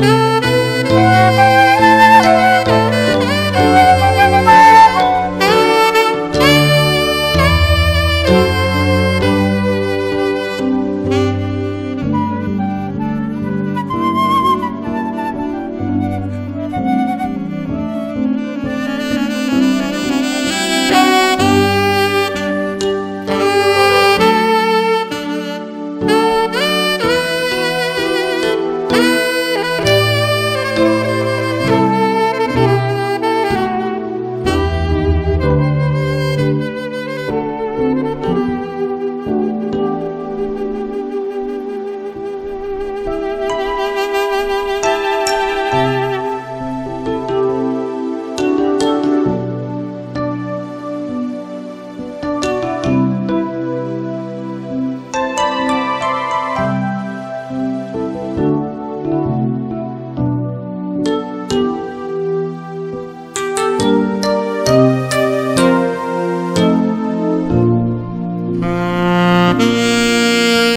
Música